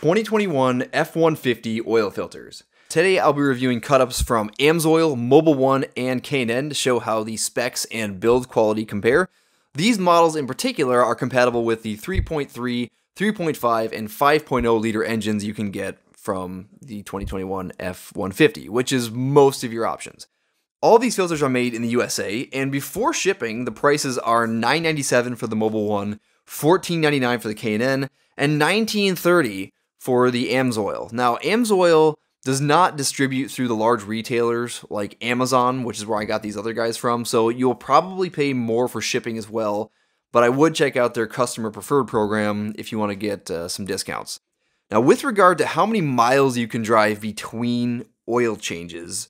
2021 F150 oil filters. Today I'll be reviewing cutups from AMSOIL, Mobil 1, and K&N to show how the specs and build quality compare. These models in particular are compatible with the 3.3, 3.5, and 5.0 liter engines you can get from the 2021 F150, which is most of your options. All these filters are made in the USA, and before shipping, the prices are $9.97 for the Mobil 1, $14.99 for the K&N, and $19.30 for the AMSOIL. Now, AMSOIL does not distribute through the large retailers like Amazon, which is where I got these other guys from, so you'll probably pay more for shipping as well, but I would check out their customer preferred program if you want to get uh, some discounts. Now, with regard to how many miles you can drive between oil changes,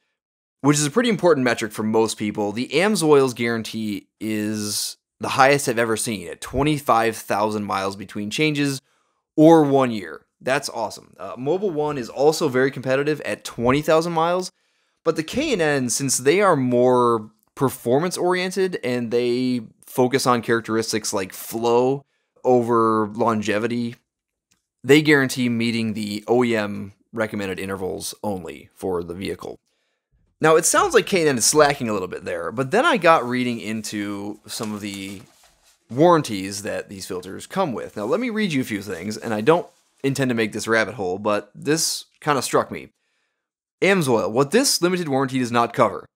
which is a pretty important metric for most people, the AMSOIL's guarantee is the highest I've ever seen at 25,000 miles between changes or one year. That's awesome. Uh, Mobil 1 is also very competitive at 20,000 miles, but the K&N, since they are more performance oriented and they focus on characteristics like flow over longevity, they guarantee meeting the OEM recommended intervals only for the vehicle. Now, it sounds like K&N is slacking a little bit there, but then I got reading into some of the warranties that these filters come with. Now, let me read you a few things, and I don't intend to make this rabbit hole, but this kind of struck me. AMSOIL, what this limited warranty does not cover.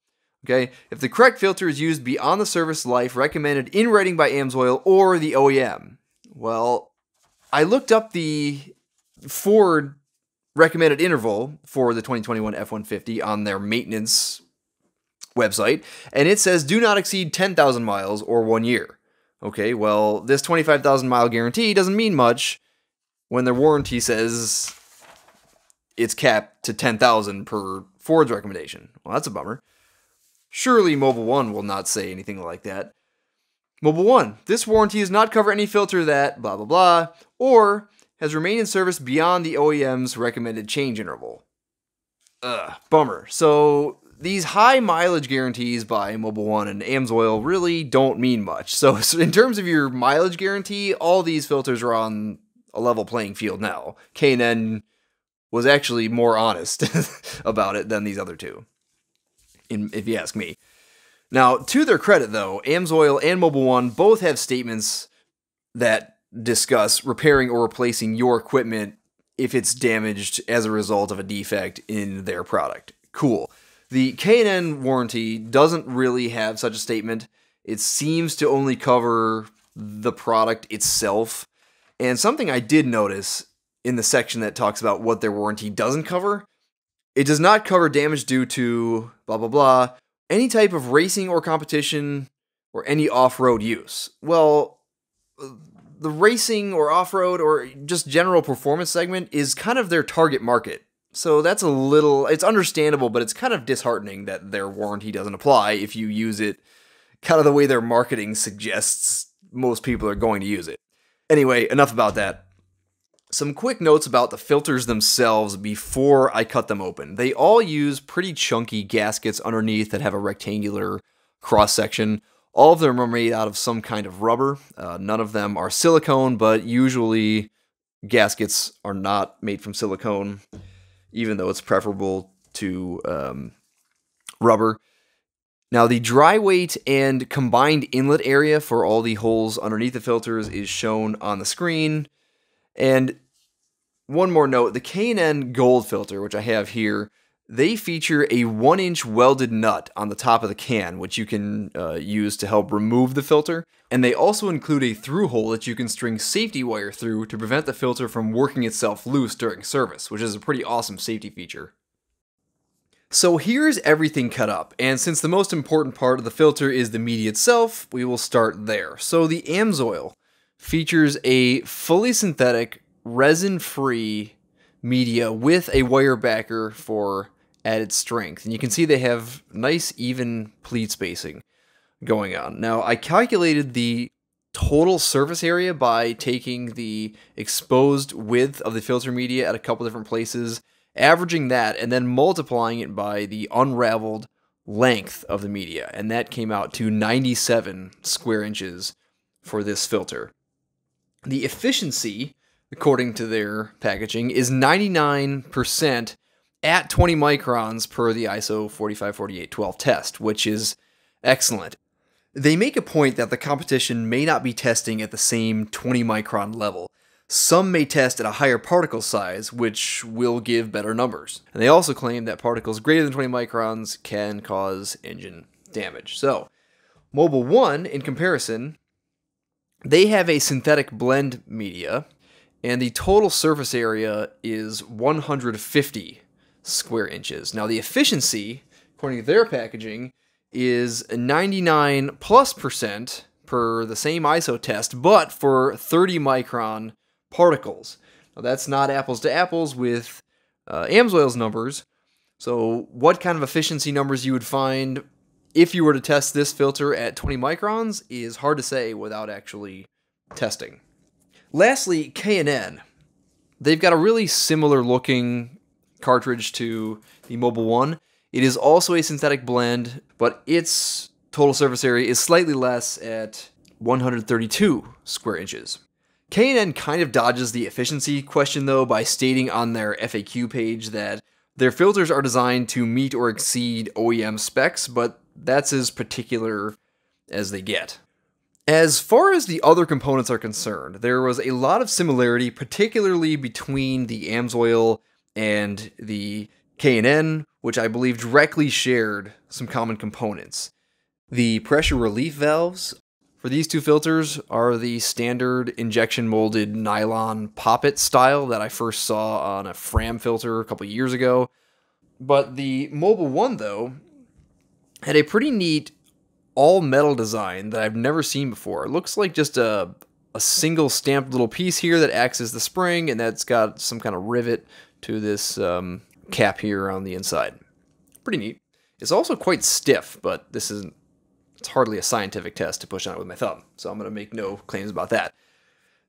Okay, if the correct filter is used beyond the service life recommended in writing by AMSOIL or the OEM. Well, I looked up the Ford recommended interval for the 2021 F-150 on their maintenance website, and it says do not exceed 10,000 miles or one year. Okay, well, this 25,000 mile guarantee doesn't mean much when their warranty says it's capped to 10,000 per Ford's recommendation. Well, that's a bummer. Surely Mobil 1 will not say anything like that. Mobil 1, this warranty does not cover any filter that blah blah blah, or has remained in service beyond the OEM's recommended change interval. Ugh, bummer. So these high mileage guarantees by Mobil 1 and AMSOIL really don't mean much. So, so in terms of your mileage guarantee, all these filters are on a level playing field now. K&N was actually more honest about it than these other two, if you ask me. Now, to their credit, though, AMSOIL and Mobil 1 both have statements that discuss repairing or replacing your equipment if it's damaged as a result of a defect in their product. Cool. The K&N warranty doesn't really have such a statement. It seems to only cover the product itself and something I did notice in the section that talks about what their warranty doesn't cover, it does not cover damage due to blah blah blah, any type of racing or competition or any off-road use. Well, the racing or off-road or just general performance segment is kind of their target market. So that's a little it's understandable, but it's kind of disheartening that their warranty doesn't apply if you use it kind of the way their marketing suggests most people are going to use it. Anyway, enough about that. Some quick notes about the filters themselves before I cut them open. They all use pretty chunky gaskets underneath that have a rectangular cross section. All of them are made out of some kind of rubber. Uh, none of them are silicone, but usually gaskets are not made from silicone, even though it's preferable to um, rubber. Now the dry weight and combined inlet area for all the holes underneath the filters is shown on the screen. And one more note, the K&N Gold filter, which I have here, they feature a one inch welded nut on the top of the can, which you can uh, use to help remove the filter. And they also include a through hole that you can string safety wire through to prevent the filter from working itself loose during service, which is a pretty awesome safety feature. So here's everything cut up, and since the most important part of the filter is the media itself, we will start there. So the AMSOIL features a fully synthetic, resin-free media with a wire backer for added strength. And you can see they have nice even pleat spacing going on. Now I calculated the total surface area by taking the exposed width of the filter media at a couple different places averaging that and then multiplying it by the unraveled length of the media. And that came out to 97 square inches for this filter. The efficiency according to their packaging, is 99% at 20 microns per the ISO 454812 test, which is excellent. They make a point that the competition may not be testing at the same 20 micron level. Some may test at a higher particle size, which will give better numbers. And they also claim that particles greater than 20 microns can cause engine damage. So, Mobil 1, in comparison, they have a synthetic blend media, and the total surface area is 150 square inches. Now, the efficiency, according to their packaging, is 99 plus percent per the same ISO test, but for 30 micron particles. Now, that's not apples to apples with uh, Amsoil's numbers. So, what kind of efficiency numbers you would find if you were to test this filter at 20 microns is hard to say without actually testing. Lastly, K&N. They've got a really similar looking cartridge to the Mobil 1. It is also a synthetic blend, but its total surface area is slightly less at 132 square inches. K&N kind of dodges the efficiency question though by stating on their FAQ page that their filters are designed to meet or exceed OEM specs, but that's as particular as they get. As far as the other components are concerned, there was a lot of similarity, particularly between the AMSOIL and the K&N, which I believe directly shared some common components. The pressure relief valves for these two filters are the standard injection molded nylon poppet style that I first saw on a Fram filter a couple years ago. But the Mobil 1, though, had a pretty neat all metal design that I've never seen before. It looks like just a, a single stamped little piece here that acts as the spring, and that's got some kind of rivet to this um, cap here on the inside. Pretty neat. It's also quite stiff, but this isn't, it's hardly a scientific test to push on it with my thumb, so I'm going to make no claims about that.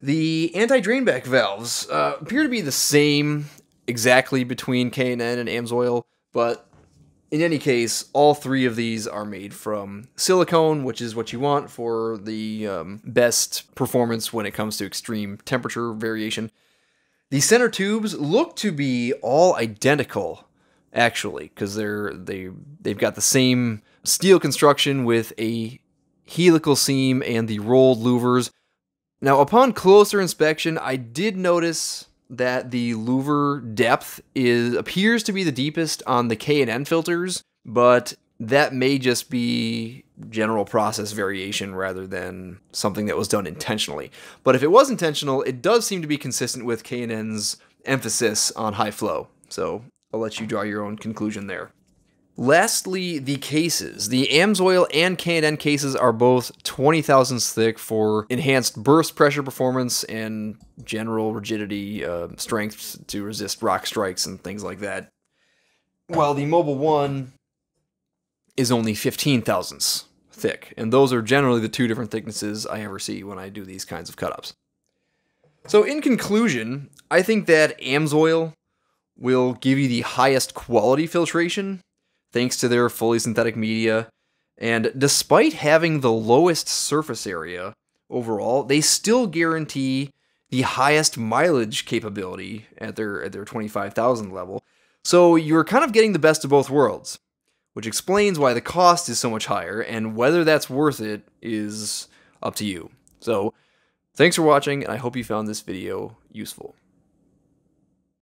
The anti-drainback valves uh, appear to be the same exactly between K&N and AMSOIL, but in any case, all three of these are made from silicone, which is what you want for the um, best performance when it comes to extreme temperature variation. The center tubes look to be all identical, actually, because they're they they've got the same steel construction with a helical seam and the rolled louvers. Now, upon closer inspection, I did notice that the louver depth is appears to be the deepest on the K and N filters, but that may just be general process variation rather than something that was done intentionally. But if it was intentional, it does seem to be consistent with K&N's emphasis on high flow. So I'll let you draw your own conclusion there. Lastly, the cases. The AMSOIL and K&N cases are both 20 thousandths thick for enhanced burst pressure performance and general rigidity uh, strength to resist rock strikes and things like that. While the Mobil 1 is only 15 thousandths thick, and those are generally the two different thicknesses I ever see when I do these kinds of cutups. So in conclusion, I think that AMSOIL will give you the highest quality filtration thanks to their fully synthetic media. And despite having the lowest surface area overall, they still guarantee the highest mileage capability at their at their 25,000 level. So you're kind of getting the best of both worlds, which explains why the cost is so much higher and whether that's worth it is up to you. So, thanks for watching and I hope you found this video useful.